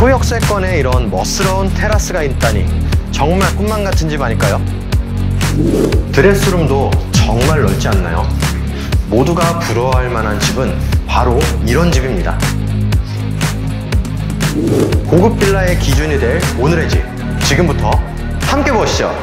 초역세권에 이런 멋스러운 테라스가 있다니 정말 꿈만 같은 집 아닐까요? 드레스룸도 정말 넓지 않나요? 모두가 부러워할 만한 집은 바로 이런 집입니다. 고급 빌라의 기준이 될 오늘의 집. 지금부터 함께 보시죠.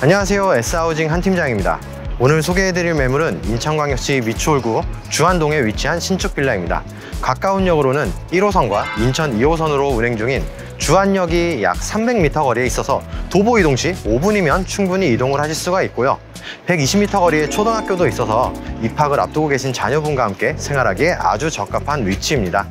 안녕하세요. S하우징 한 팀장입니다. 오늘 소개해드릴 매물은 인천광역시 미추홀구 주안동에 위치한 신축 빌라입니다. 가까운 역으로는 1호선과 인천 2호선으로 운행 중인 주안역이 약 300m 거리에 있어서 도보 이동 시 5분이면 충분히 이동을 하실 수가 있고요. 120m 거리에 초등학교도 있어서 입학을 앞두고 계신 자녀분과 함께 생활하기에 아주 적합한 위치입니다.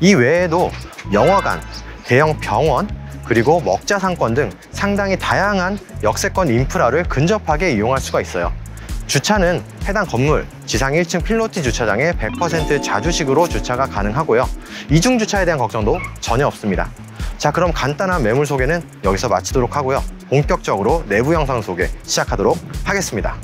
이 외에도 영화관, 대형 병원, 그리고 먹자 상권 등 상당히 다양한 역세권 인프라를 근접하게 이용할 수가 있어요. 주차는 해당 건물 지상 1층 필로티 주차장에 100% 자주식으로 주차가 가능하고요. 이중 주차에 대한 걱정도 전혀 없습니다. 자, 그럼 간단한 매물 소개는 여기서 마치도록 하고요. 본격적으로 내부 영상 소개 시작하도록 하겠습니다.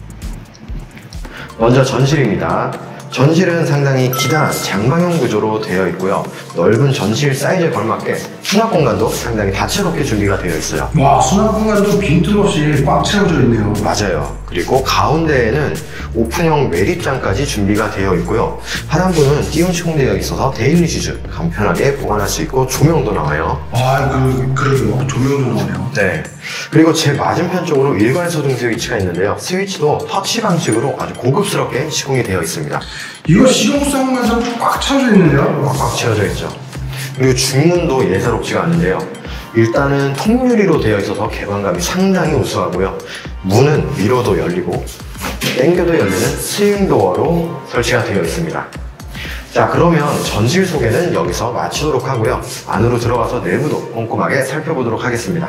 먼저 전실입니다. 전실은 상당히 기단한 장방형 구조로 되어 있고요. 넓은 전실 사이즈에 걸맞게 수납 공간도 상당히 다채롭게 준비가 되어 있어요. 와 수납 공간도 빈틈없이 꽉 채워져 있네요. 맞아요. 그리고 가운데에는 오픈형 매립장까지 준비가 되어 있고요. 하단부는 띄움 시공되어 있어서 daily shoes 간편하게 보관할 수 있고 조명도 나와요. 아 그 그래요 조명도 나오네요. 네. 그리고 제 맞은편 쪽으로 일괄 소등 스위치가 있는데요. 스위치도 터치 방식으로 아주 고급스럽게 시공이 되어 있습니다. 이거 실용성에서 꽉 채워져 있는데요. 꽉 꽉 채워져 있죠. 그리고 중문도 예사롭지가 않은데요. 일단은 통유리로 되어 있어서 개방감이 상당히 우수하고요. 문은 위로도 열리고 땡겨도 열리는 스윙도어로 설치가 되어 있습니다. 자 그러면 전실 소개는 여기서 마치도록 하고요. 안으로 들어가서 내부도 꼼꼼하게 살펴보도록 하겠습니다.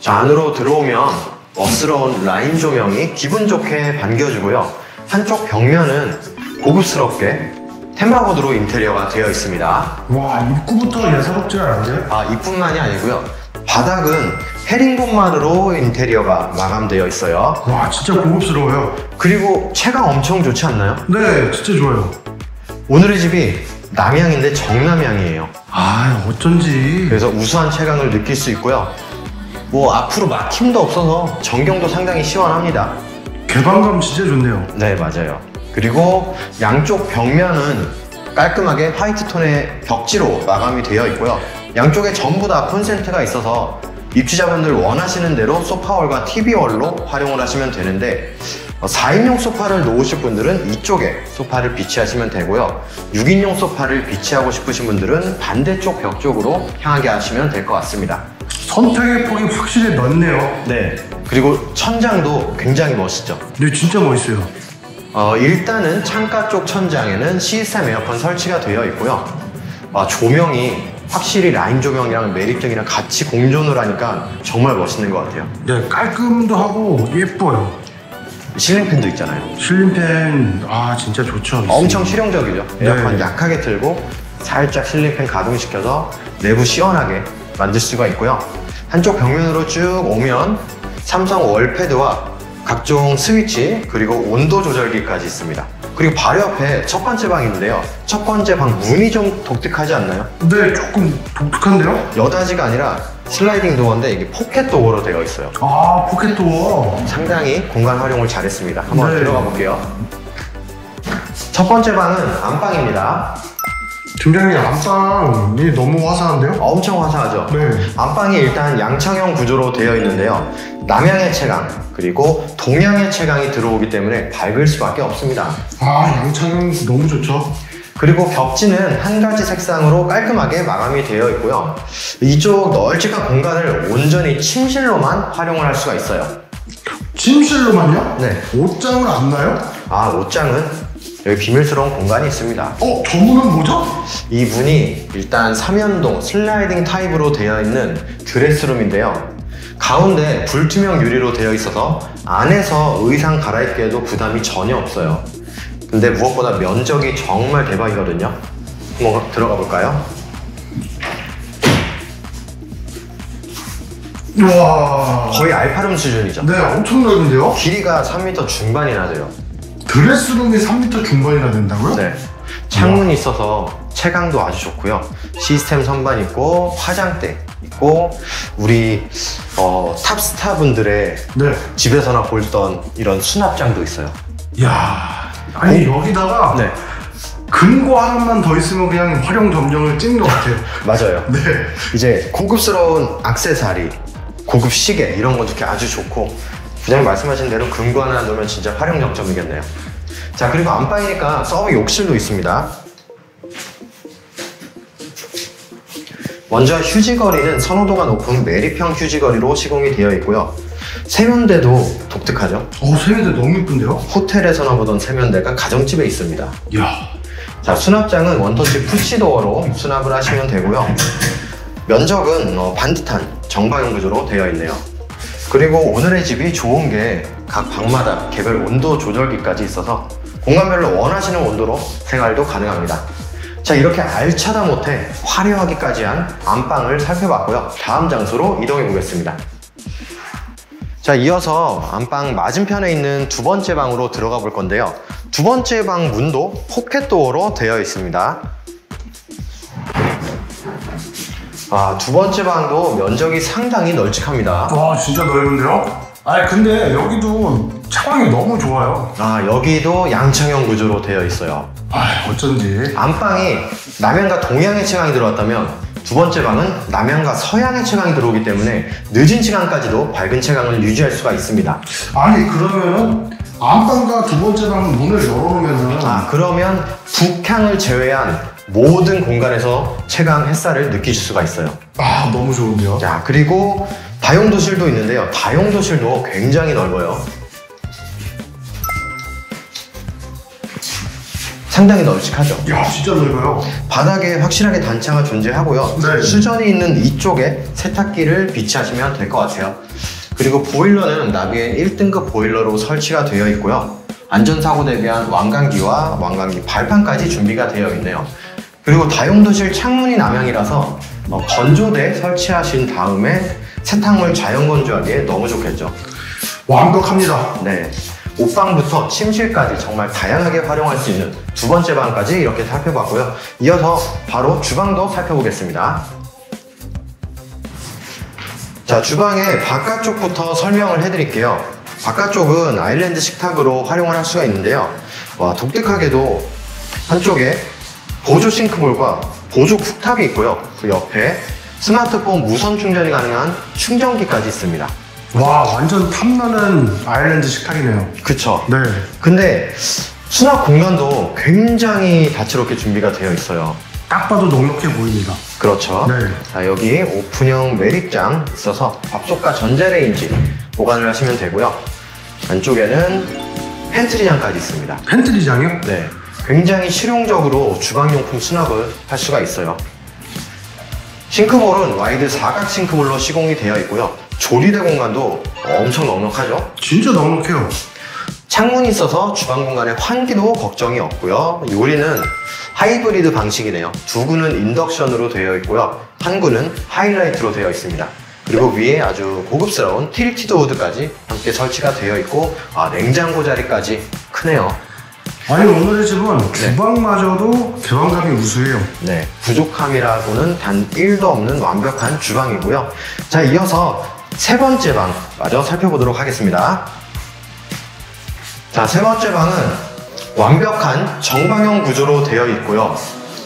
자 안으로 들어오면 멋스러운 라인 조명이 기분 좋게 반겨주고요. 한쪽 벽면은 고급스럽게 테마보드로 인테리어가 되어 있습니다. 와 입구부터 예사롭지 않은데? 아, 이뿐만이 아니고요. 바닥은 헤링본만으로 인테리어가 마감되어 있어요. 와 진짜 고급스러워요. 그리고 채광 엄청 좋지 않나요? 네 진짜 좋아요. 오늘의 집이 남향인데 정남향이에요. 아 어쩐지 그래서 우수한 채광을 느낄 수 있고요. 뭐 앞으로 막힘도 없어서 전경도 상당히 시원합니다. 개방감 진짜 좋네요. 네, 맞아요. 그리고 양쪽 벽면은 깔끔하게 화이트 톤의 벽지로 마감이 되어 있고요. 양쪽에 전부 다 콘센트가 있어서 입주자분들 원하시는 대로 소파월과 TV월로 활용을 하시면 되는데 4인용 소파를 놓으실 분들은 이쪽에 소파를 비치하시면 되고요. 6인용 소파를 비치하고 싶으신 분들은 반대쪽 벽 쪽으로 향하게 하시면 될 것 같습니다. 선택의 폭이 확실히 넓네요. 네. 그리고 천장도 굉장히 멋있죠. 네 진짜 멋있어요. 어, 일단은 창가 쪽 천장에는 시스템 에어컨 설치가 되어 있고요. 아, 조명이 확실히 라인 조명이랑 매립등이랑 같이 공존을 하니까 정말 멋있는 것 같아요. 네 깔끔도 하고 예뻐요. 실링팬도 있잖아요. 실린팬 아 진짜 좋죠. 엄청 실용적이죠. 네. 에어컨 약하게 틀고 살짝 실링팬 가동시켜서 내부 시원하게 만들 수가 있고요. 한쪽 벽면으로 쭉 오면 삼성 월패드와 각종 스위치 그리고 온도 조절기까지 있습니다. 그리고 바로 옆에 첫 번째 방인데요. 첫 번째 방 문이 좀 독특하지 않나요? 네 조금 독특한데요? 여닫이가 아니라 sliding door인데 이게 pocket door로 되어 있어요. 아 pocket door. 상당히 공간 활용을 잘했습니다. 한번 네. 들어가 볼게요. 첫 번째 방은 안방입니다. 팀장님 안방이 너무 화사한데요? 엄청 화사하죠? 네. 안방이 일단 양창형 구조로 되어 있는데요. 남향의 채광 그리고 동향의 채광이 들어오기 때문에 밝을 수밖에 없습니다. 아 양창형 너무 좋죠. 그리고 벽지는 한 가지 색상으로 깔끔하게 마감이 되어 있고요. 이쪽 널찍한 공간을 온전히 침실로만 활용을 할 수가 있어요. 침실로만요? 네. 옷장을 안 나요? 아, 옷장은 여기 비밀스러운 공간이 있습니다. 어, 저 문은 뭐죠? 이 문이 일단 삼연동 슬라이딩 타입으로 되어 있는 드레스룸인데요. 가운데 불투명 유리로 되어 있어서 안에서 의상 갈아입기에도 부담이 전혀 없어요. 근데 무엇보다 면적이 정말 대박이거든요. 한번 들어가 볼까요? 우와. 거의 알파룸 수준이죠. 네, 엄청 넓은데요? 길이가 3m 중반이나 돼요. 드레스룸이 3m 중반이나 된다고요? 네. 창문이 있어서 채광도 아주 좋고요. 시스템 선반 있고 화장대 있고 우리 어, 탑스타 분들의 네. 집에서나 보던 이런 수납장도 있어요. 이야. 아니, 여기다가 네, 금고 하나만 더 있으면 그냥 활용 점정을 찍는 것 같아요. 맞아요. 네. 이제 고급스러운 악세사리, 고급 시계 이런 거 좋게 아주 좋고 부장님 말씀하신 대로 금고 하나 넣으면 진짜 활용 정점이겠네요. 자 그리고 안방이니까 sub 욕실도 있습니다. 먼저 휴지걸이는 선호도가 높은 매립형 휴지걸이로 시공이 되어 있고요. 세면대도 독특하죠. 어, 세면대 너무 이쁜데요? 호텔에서나 보던 세면대가 가정집에 있습니다. 이야. 자, 수납장은 원터치 푸시도어로 수납을 하시면 되고요. 면적은 어, 반듯한 정방형 구조로 되어 있네요. 그리고 오늘의 집이 좋은 게 각 방마다 개별 온도 조절기까지 있어서 공간별로 원하시는 온도로 생활도 가능합니다. 자, 이렇게 알차다 못해 화려하기까지 한 안방을 살펴봤고요. 다음 장소로 이동해 보겠습니다. 자, 이어서 안방 맞은편에 있는 두 번째 방으로 들어가 볼 건데요. 두 번째 방 문도 포켓 도어로 되어 있습니다. 아, 두 번째 방도 면적이 상당히 널찍합니다. 와, 진짜 넓은데요? 아니, 근데 여기도 차광이 너무 좋아요. 아, 여기도 양창형 구조로 되어 있어요. 아, 어쩐지. 안방이 남향과 동향의 채광이 들어왔다면 두 번째 방은 남향과 서양의 채광이 들어오기 때문에 늦은 시간까지도 밝은 채광을 유지할 수가 있습니다. 아니, 그러면은 안방과 두 번째 방 문을 열어놓으면은 아, 그러면 북향을 제외한 모든 공간에서 채광 햇살을 느끼실 수가 있어요. 아, 너무 좋은데요? 자, 그리고 다용도실도 있는데요. 다용도실도 굉장히 넓어요. 상당히 널찍하죠. 이야, 진짜 넓어요. 바닥에 확실하게 단차가 존재하고요. 네. 수전이 있는 이쪽에 세탁기를 비치하시면 될 것 같아요. 그리고 보일러는 나비엔 1등급 보일러로 설치가 되어 있고요. 안전사고 대비한 왕강기와 왕강기 발판까지 준비가 되어 있네요. 그리고 다용도실 창문이 남향이라서 어, 건조대 설치하신 다음에 세탁물 자연 건조하기에 너무 좋겠죠. 완벽합니다. 네. 옷방부터 침실까지 정말 다양하게 활용할 수 있는 두 번째 방까지 이렇게 살펴봤고요. 이어서 바로 주방도 살펴보겠습니다. 자, 주방의 바깥쪽부터 설명을 해드릴게요. 바깥쪽은 아일랜드 식탁으로 활용을 할 수가 있는데요. 와, 독특하게도 한쪽에 보조 싱크볼과 보조 쿡탑이 있고요. 그 옆에 스마트폰 무선 충전이 가능한 충전기까지 있습니다. 와, 완전 탐나는 아일랜드 식탁이네요. 그쵸? 네. 근데 수납 공간도 굉장히 다채롭게 준비가 되어 있어요. 딱 봐도 넉넉해 보입니다. 그렇죠. 네. 자, 여기 오픈형 매립장 있어서 밥솥과 전자레인지 보관을 하시면 되고요. 안쪽에는 pantry장까지 있습니다. pantry장이요? 네. 굉장히 실용적으로 주방용품 수납을 할 수가 있어요. sink bowl은 wide 사각 sink bowl로 시공이 되어 있고요. 조리대 공간도 엄청 넉넉하죠. 진짜 넉넉해요. 창문이 있어서 주방 공간에 환기도 걱정이 없고요. 요리는 하이브리드 방식이네요. 두 구는 인덕션으로 되어 있고요. 한 구는 하이라이트로 되어 있습니다. 그리고 위에 아주 고급스러운 tilted 후드까지 함께 설치가 되어 있고 아, 냉장고 자리까지 크네요. 아니, 오늘의 집은 주방마저도 개방감이 우수해요. 네, 부족함이라고는 단 1도 없는 완벽한 주방이고요. 자, 이어서 세 번째 방 마저 살펴보도록 하겠습니다. 자, 세 번째 방은 완벽한 정방형 구조로 되어 있고요.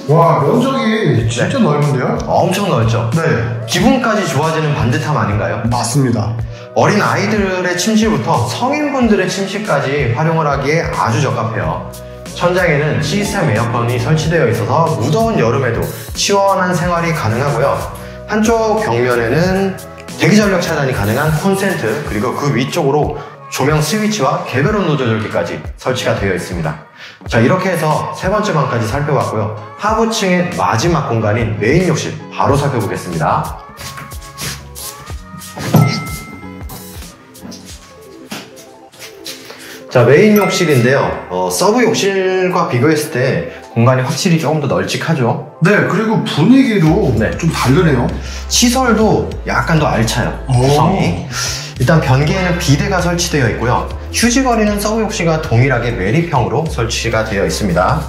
와, 면적이 진짜 넓은데요? 엄청 넓죠? 네. 기분까지 좋아지는 반듯함 아닌가요? 맞습니다. 어린 아이들의 침실부터 성인분들의 침실까지 활용을 하기에 아주 적합해요. 천장에는 시스템 에어컨이 설치되어 있어서 무더운 여름에도 시원한 생활이 가능하고요. 한쪽 벽면에는 대기전력 차단이 가능한 콘센트 그리고 그 위쪽으로 조명 스위치와 개별 온도 조절기까지 설치가 되어 있습니다. 자 이렇게 해서 세 번째 방까지 살펴봤고요. 하부층의 마지막 공간인 메인 욕실 바로 살펴보겠습니다. 자 메인 욕실인데요. 어, 서브 욕실과 비교했을 때 공간이 확실히 조금 더 널찍하죠. 네, 그리고 분위기도 네. 좀 다르네요. 시설도 약간 더 알차요. 오. 구성이. 일단 변기에는 비데가 설치되어 있고요. 휴지걸이는 서브 욕실과 동일하게 매립형으로 설치가 되어 있습니다.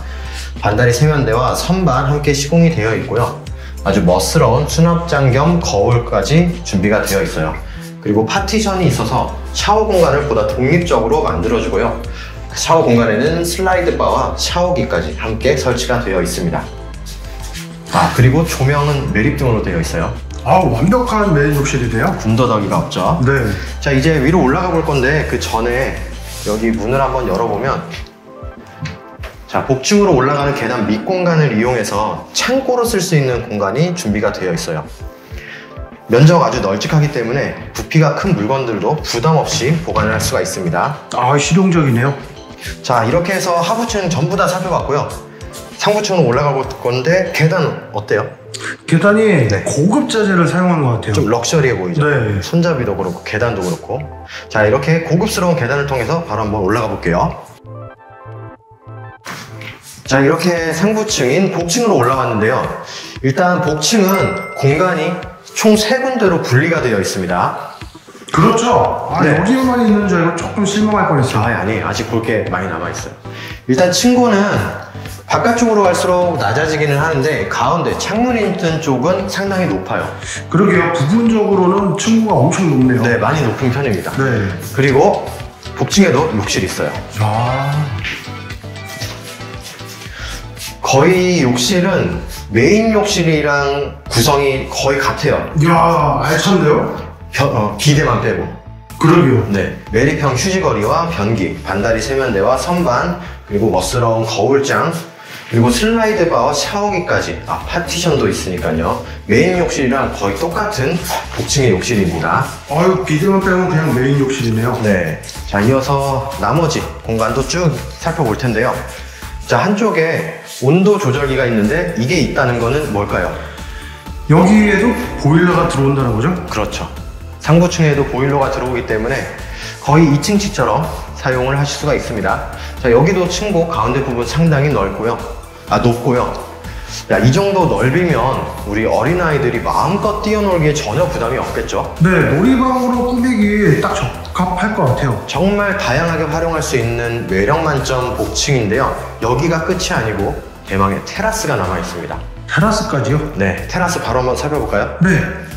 반다리 세면대와 선반 함께 시공이 되어 있고요. 아주 멋스러운 수납장 겸 거울까지 준비가 되어 있어요. 그리고 파티션이 있어서 샤워 공간을 보다 독립적으로 만들어주고요. 샤워 공간에는 슬라이드 바와 샤워기까지 함께 설치가 되어 있습니다. 아, 그리고 조명은 매립등으로 되어 있어요. 아 완벽한 메인 욕실이네요. 군더더기가 없죠. 네. 자 이제 위로 올라가 볼 건데 그 전에 여기 문을 한번 열어보면 자 복층으로 올라가는 계단 밑 공간을 이용해서 창고로 쓸 수 있는 공간이 준비가 되어 있어요 면적 아주 널찍하기 때문에 부피가 큰 물건들도 부담 없이 보관을 할 수가 있습니다 아 실용적이네요. 자 이렇게 해서 하부층 전부 다 살펴봤고요 상부층으로 올라가 볼 건데 계단 어때요? 계단이 네. 고급 자재를 사용한 것 같아요. 좀 럭셔리해 보이죠? 네. 손잡이도 그렇고 계단도 그렇고 자 이렇게 고급스러운 계단을 통해서 바로 한번 올라가 볼게요 자 이렇게 상부층인 복층으로 올라왔는데요 일단 복층은 공간이 총 세 군데로 분리가 되어 있습니다 그렇죠. 아 네. 여기만 있는 줄 알고 조금 실망할 뻔했어요. 아 아니 아직 볼 게 많이 남아있어요 일단 층고는 바깥쪽으로 갈수록 낮아지기는 하는데 가운데 창문이 있는 쪽은 상당히 높아요 그러게요. 부분적으로는 층고가 엄청 높네요. 네 많이 높은 편입니다 네. 그리고 복층에도 욕실이 있어요 아 거의 욕실은 메인 욕실이랑 구성이 거의 같아요. 야 알찬데요? 변- 어, 비대만 빼고. 그러게요. 네. 매립형 휴지걸이와 변기, 반다리 세면대와 선반, 그리고 멋스러운 거울장, 그리고 슬라이드 바와 샤워기까지. 아, 파티션도 있으니까요. 메인 욕실이랑 거의 똑같은 복층의 욕실입니다. 아유 비데만 빼면 그냥 메인 욕실이네요. 네. 자, 이어서 나머지 공간도 쭉 살펴볼 텐데요. 자, 한쪽에 온도 조절기가 있는데 이게 있다는 거는 뭘까요? 여기에도 보일러가 들어온다는 거죠? 그렇죠. 상부층에도 보일러가 들어오기 때문에 거의 2층치처럼 사용을 하실 수가 있습니다. 자, 여기도 층고 가운데 부분 상당히 넓고요. 아, 높고요. 야, 이 정도 넓이면 우리 어린아이들이 마음껏 뛰어놀기에 전혀 부담이 없겠죠. 네 놀이방으로 꾸미기 딱 적합할 것 같아요. 정말 다양하게 활용할 수 있는 매력 만점 복층인데요. 여기가 끝이 아니고 대망의 테라스가 남아 있습니다. 테라스까지요? 네, 테라스 바로 한번 살펴볼까요? 네.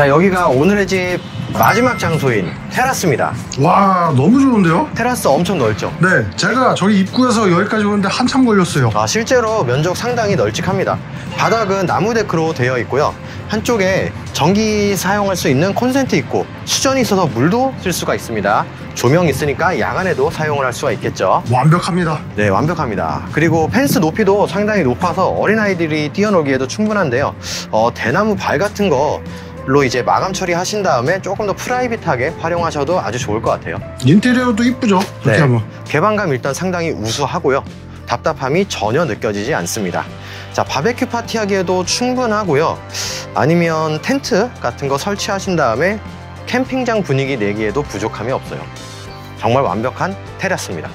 자, 여기가 오늘의 집 마지막 장소인 테라스입니다. 와 너무 좋은데요? 테라스 엄청 넓죠? 네 제가 저희 입구에서 여기까지 오는데 한참 걸렸어요. 아, 실제로 면적 상당히 널찍합니다. 바닥은 나무 데크로 되어 있고요. 한쪽에 전기 사용할 수 있는 콘센트 있고 수전이 있어서 물도 쓸 수가 있습니다. 조명 있으니까 야간에도 사용을 할 수가 있겠죠. 완벽합니다. 네, 완벽합니다. 그리고 펜스 높이도 상당히 높아서 어린아이들이 뛰어놀기에도 충분한데요. 어, 대나무 발 같은 거 로 이제 마감 처리하신 다음에 조금 더 private하게 활용하셔도 아주 좋을 것 같아요. 인테리어도 이쁘죠? 네. 하면. 개방감 일단 상당히 우수하고요. 답답함이 전혀 느껴지지 않습니다. 자, 바베큐 파티 하기에도 충분하고요. 아니면 텐트 같은 거 설치하신 다음에 캠핑장 분위기 내기에도 부족함이 없어요. 정말 완벽한 테라스입니다.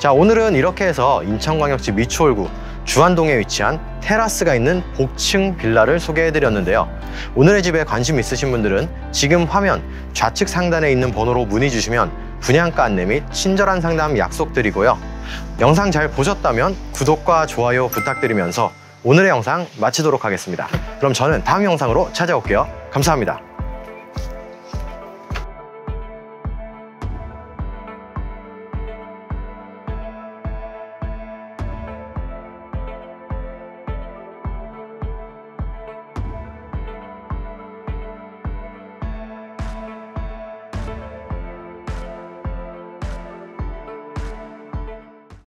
자, 오늘은 이렇게 해서 인천광역시 미추홀구 주안동에 위치한 테라스가 있는 복층 빌라를 소개해 드렸는데요. 오늘의 집에 관심 있으신 분들은 지금 화면 좌측 상단에 있는 번호로 문의 주시면 분양가 안내 및 친절한 상담 약속드리고요. 영상 잘 보셨다면 구독과 좋아요 부탁드리면서 오늘의 영상 마치도록 하겠습니다. 그럼 저는 다음 영상으로 찾아올게요. 감사합니다.